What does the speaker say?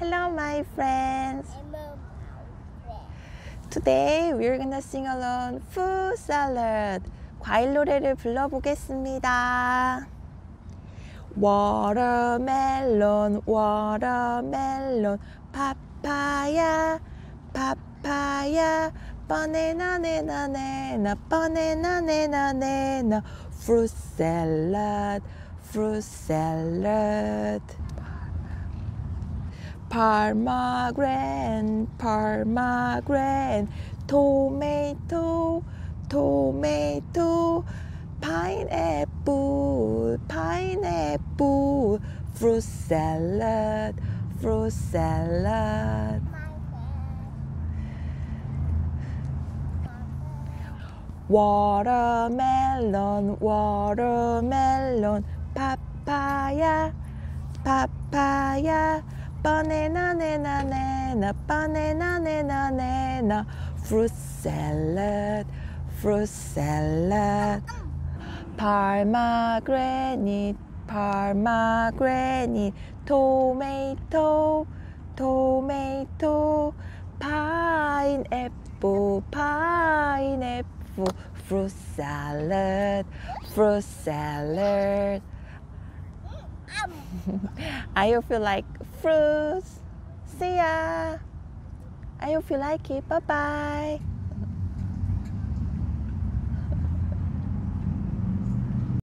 Hello, my friends. Today we're gonna sing along food salad. 과일 노래를 불러보겠습니다. Watermelon, watermelon, papaya, papaya, banana, banana, banana, banana, fruit salad, fruit salad. Pomegranate, pomegranate, tomato, tomato, pineapple, pineapple, fruit salad, fruit salad. Watermelon, watermelon, papaya, papaya, banana, banana, banana, banana, banana, fruit salad, fruit salad. Pomegranate, pomegranate, tomato, tomato, pineapple, pineapple, fruit salad, fruit salad. I feel like fruits. See ya. I hope you like it. Bye bye.